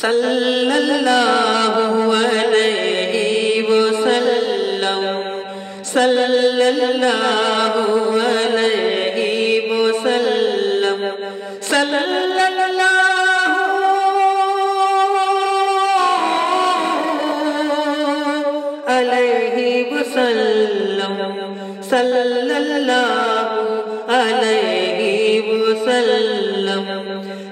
sallallahu alayhi wasallam sallallahu alayhi wasallam sallallahu alayhi wasallam sallallahu alayhi wasallam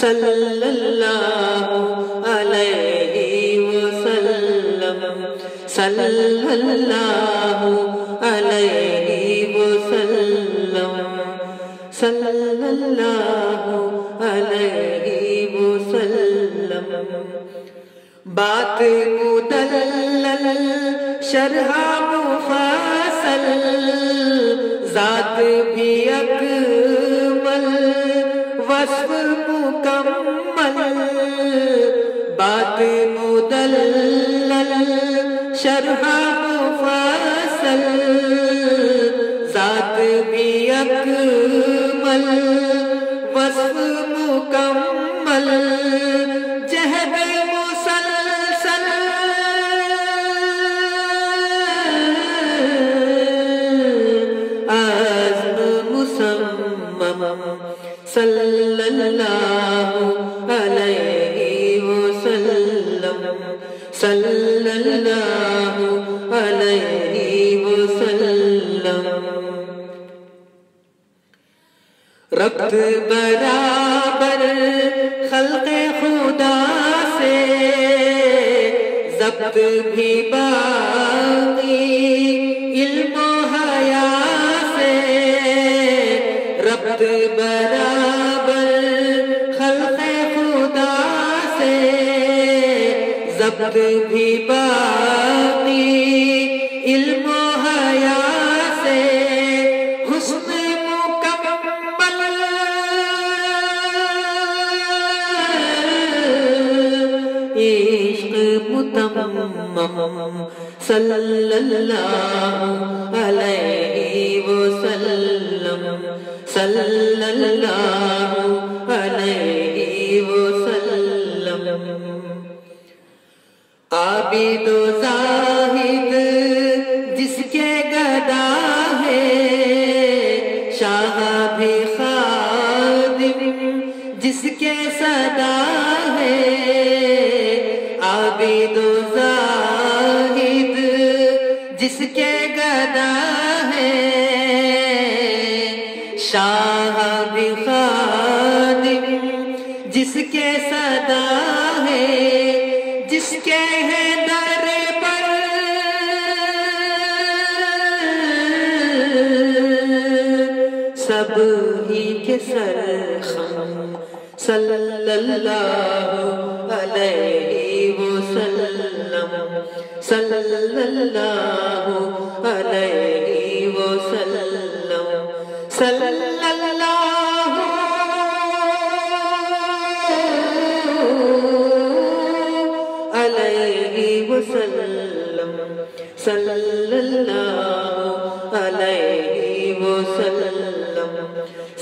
सल्लल्लाहु अलैहि वसल्लम सल्लल्लाहु अलैहि वसल्लम सल्लल्लाहु अलैहि वसल्लम बात मुदल्लल शरहा मुफसल जात भी अकमल वस्फ मुकम्मल बात मुदल्लल शरहा मुफसल जात भी अकमल वस्फ मुकम्मल जहद सल्लल्लाहु सल्लल्लाहु अलैहि वसल्लम। रब्त बराबर खल्के खुदा से, जब्त भी बाकी इल्म हया से। रब्त बराबर जब्त भी बाकी इल्म से हुस्न मुकम्मल। इश्क मुतम्मम सल्लल्लाहु अलैहि वसल्लम। सल्लल्लाहु अलैहि वसल्लम। आबिद जाहिद जिसके गदा है, शाह भी खादिम जिसके सदा है। आबिदो जाहिद जिसके गदा है, शाह भी खादिम जिसके सदा सब ही के सर खम सल्लल्लाहु अलैहि वसल्लम सल्लल्लाहु अलैहि वसल्लम सल्लल्लाहु अलैहि वसल्लम सल्लल्लाहु